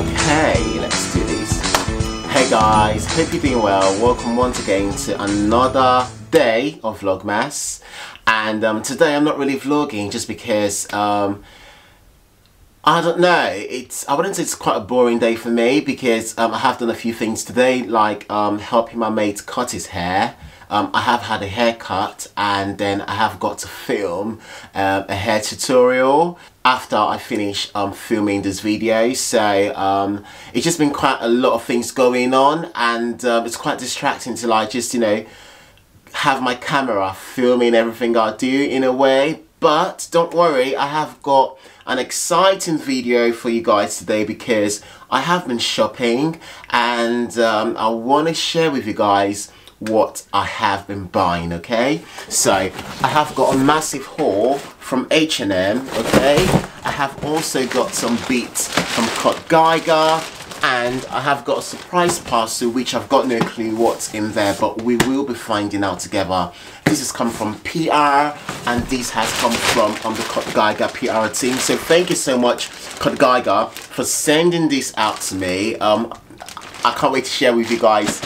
Okay, let's do this. Hey guys, hope you're doing well. Welcome once again to another day of Vlogmas. And um, today I'm not really vlogging just because um, I don't know. It's I wouldn't say it's quite a boring day for me because um, I have done a few things today, like um, helping my mate cut his hair. Um, I have had a haircut and then I have got to film um, a hair tutorial after I finish um, filming this video. So um, it's just been quite a lot of things going on and um, it's quite distracting to like just you know have my camera filming everything I do in a way. But don't worry I have got an exciting video for you guys today because I have been shopping and um, I want to share with you guys what I have been buying okay? So I have got a massive haul from H&M okay? I have also got some beats from Kurt Geiger and I have got a surprise parcel which I've got no clue what's in there but we will be finding out together. This has come from PR and this has come from um, the Kurt Geiger PR team. So thank you so much Kurt Geiger for sending this out to me. Um, I can't wait to share with you guys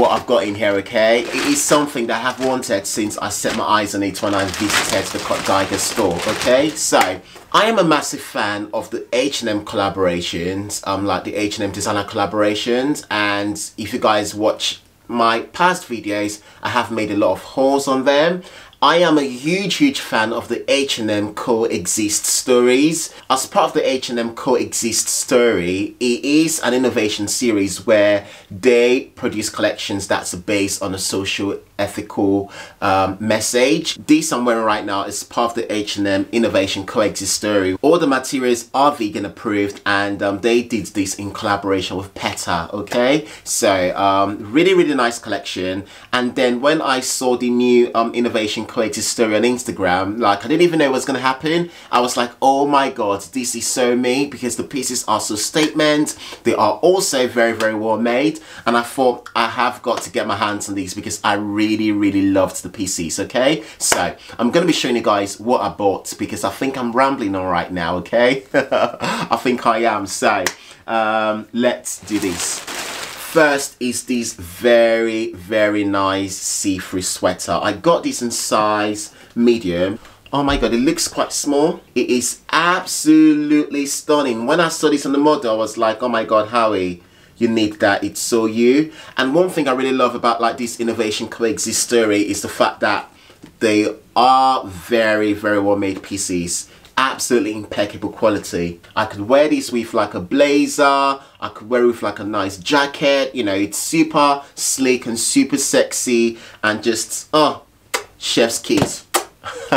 what I've got in here, okay? It is something that I have wanted since I set my eyes on it when I visited the Kurt Geiger store, okay? So, I am a massive fan of the H&M collaborations, um, like the H&M designer collaborations, and if you guys watch my past videos, I have made a lot of hauls on them, I am a huge, huge fan of the H&M Coexist stories. As part of the H&M Coexist story, it is an innovation series where they produce collections that's based on a social ethical um, message. This I'm wearing right now is part of the H&M Innovation Coexist story. All the materials are vegan approved and um, they did this in collaboration with PETA, okay? So um, really, really nice collection. And then when I saw the new um, Innovation Coexist story on Instagram, like I didn't even know what's gonna happen. I was like, oh my God, this is so me because the pieces are so statement. They are also very, very well made. And I thought I have got to get my hands on these because I really really, really loved the PCs, okay? So, I'm going to be showing you guys what I bought because I think I'm rambling on right now, okay? I think I am. So, um, let's do this. First is this very, very nice see-through sweater. I got this in size medium. Oh my god, it looks quite small. It is absolutely stunning. When I saw this on the model, I was like, oh my god, Howie, you need that it's so you. And one thing i really love about like this innovation coexist story is the fact that they are very very well made pieces absolutely impeccable quality. I could wear this with like a blazer i could wear it with like a nice jacket you know it's super sleek and super sexy and just oh chef's kiss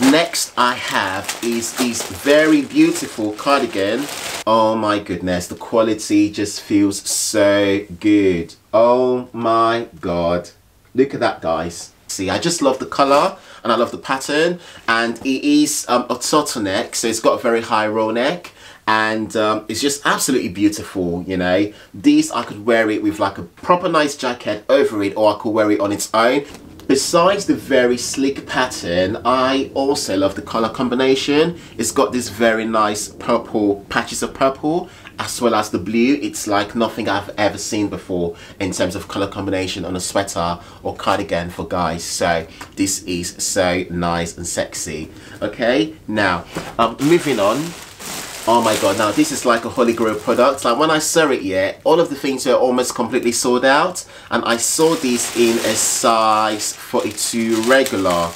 Next I have is this very beautiful cardigan. Oh my goodness, the quality just feels so good. Oh my god. Look at that guys. See, I just love the color and I love the pattern and it is um, a turtleneck so it's got a very high roll neck and um, it's just absolutely beautiful you know these I could wear it with like a proper nice jacket over it or I could wear it on its own Besides the very sleek pattern, I also love the color combination. It's got this very nice purple, patches of purple, as well as the blue. It's like nothing I've ever seen before in terms of color combination on a sweater or cardigan for guys. So this is so nice and sexy. Okay, now um, moving on Oh my god, now this is like a Holy Grail product. Like when I saw it yeah, all of the things were almost completely sold out. And I saw this in a size 42 regular.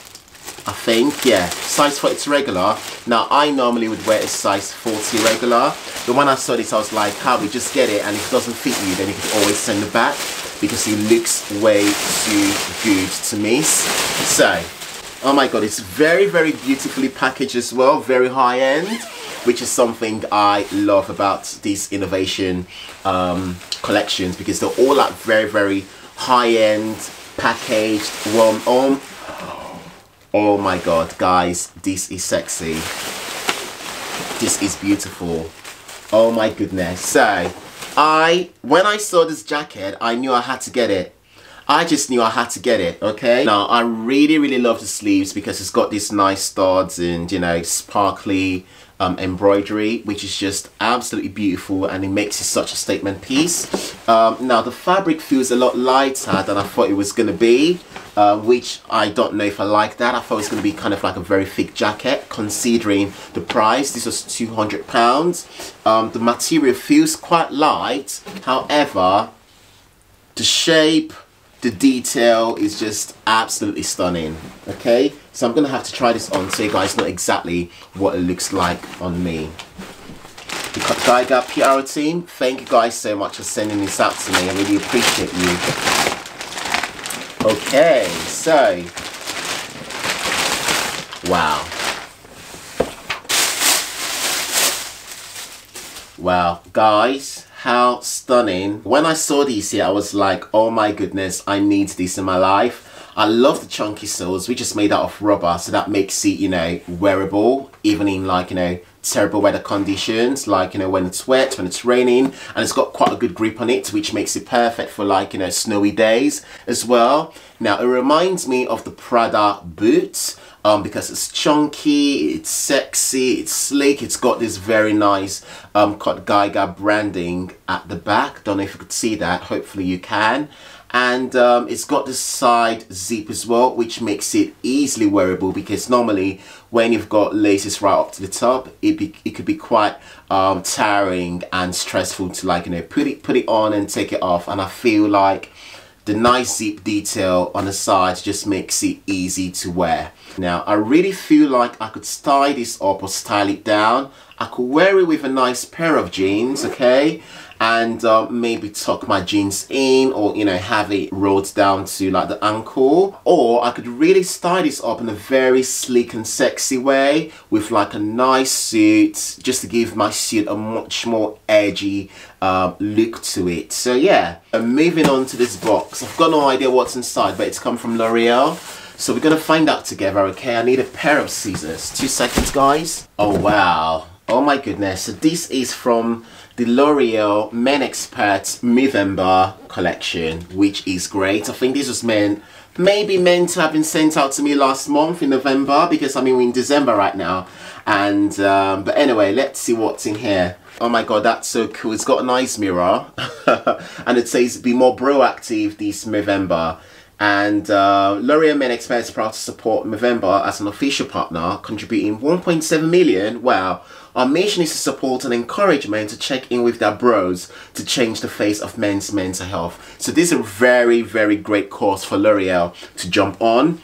I think, yeah, size 42 regular. Now I normally would wear a size 40 regular. But when I saw this I was like, Howie just get it and if it doesn't fit you then you can always send it back. Because it looks way too good to me. So, oh my god, it's very, very beautifully packaged as well. Very high end which is something I love about these innovation um, collections because they're all like very, very high-end, packaged, warm on. Oh my god, guys, this is sexy. This is beautiful. Oh my goodness. So, I, when I saw this jacket, I knew I had to get it. I just knew I had to get it, okay? Now, I really, really love the sleeves because it's got these nice studs and, you know, sparkly um, embroidery which is just absolutely beautiful and it makes it such a statement piece. Um, now the fabric feels a lot lighter than I thought it was going to be uh, which I don't know if I like that. I thought it was going to be kind of like a very thick jacket considering the price. This was 200 pounds. Um, the material feels quite light. However the shape the detail is just absolutely stunning okay so I'm gonna have to try this on so you guys know exactly what it looks like on me. The Geiger PR team thank you guys so much for sending this out to me. I really appreciate you. Okay so. Wow. Wow guys how stunning. When I saw these here, I was like, oh my goodness, I need this in my life. I love the chunky soles, which is made out of rubber, so that makes it, you know, wearable, even in like, you know, terrible weather conditions, like, you know, when it's wet, when it's raining, and it's got quite a good grip on it, which makes it perfect for like, you know, snowy days as well. Now, it reminds me of the Prada boots, um, because it's chunky, it's sexy, it's sleek, it's got this very nice um, Kurt Geiger branding at the back. Don't know if you could see that, hopefully you can. And um, it's got the side zip as well, which makes it easily wearable because normally when you've got laces right up to the top, it, be, it could be quite um, tiring and stressful to like, you know, put it, put it on and take it off. And I feel like the nice zip detail on the sides just makes it easy to wear. Now, I really feel like I could style this up or style it down. I could wear it with a nice pair of jeans, okay? And uh, maybe tuck my jeans in or, you know, have it rolled down to like the ankle. Or I could really style this up in a very sleek and sexy way with like a nice suit just to give my suit a much more edgy uh, look to it. So yeah, and moving on to this box. I've got no idea what's inside, but it's come from L'Oreal. So we're to find out together, okay? I need a pair of scissors. Two seconds, guys. Oh, wow. Oh, my goodness. So this is from the L'Oreal Men Expert Movember collection, which is great. I think this was meant, maybe meant to have been sent out to me last month in November, because I mean, we're in December right now. And, um, but anyway, let's see what's in here. Oh my god, that's so cool. It's got a nice mirror. and it says, be more proactive this Movember and uh, L'Oreal Men proud to support Movember as an official partner, contributing 1.7 million. Wow. Our mission is to support and encourage men to check in with their bros to change the face of men's mental health. So this is a very, very great course for L'Oreal to jump on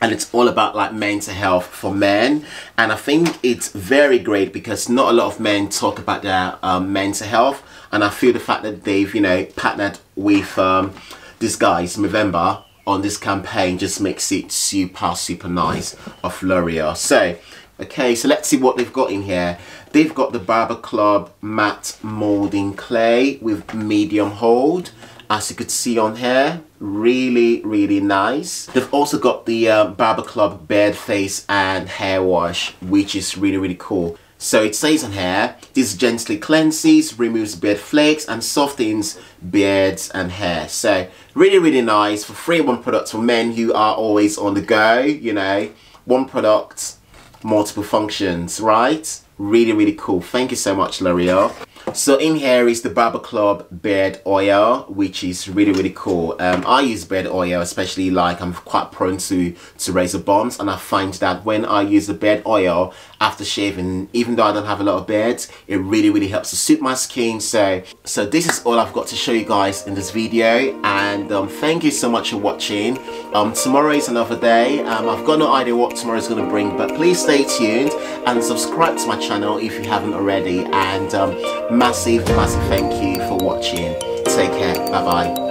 and it's all about like mental health for men and i think it's very great because not a lot of men talk about their um, mental health and i feel the fact that they've you know partnered with um, this guys Movember on this campaign just makes it super super nice of L'Oreal. So okay so let's see what they've got in here. They've got the Barber Club matte molding clay with medium hold as you could see on here. Really really nice. They've also got the uh, Barber Club beard face and hair wash which is really really cool so it says on here, this gently cleanses, removes beard flakes and softens beards and hair. So really, really nice for free one product for men who are always on the go, you know, one product, multiple functions, right? Really, really cool. Thank you so much, L'Oreal. So in here is the Barber Club beard oil, which is really, really cool. Um, I use beard oil, especially like I'm quite prone to, to razor bumps. And I find that when I use the beard oil after shaving, even though I don't have a lot of beards, it really, really helps to suit my skin. So, so this is all I've got to show you guys in this video. And um, thank you so much for watching. Um, tomorrow is another day. Um, I've got no idea what tomorrow is going to bring, but please stay tuned and subscribe to my channel if you haven't already. And um, massive, massive thank you for watching. Take care. Bye-bye.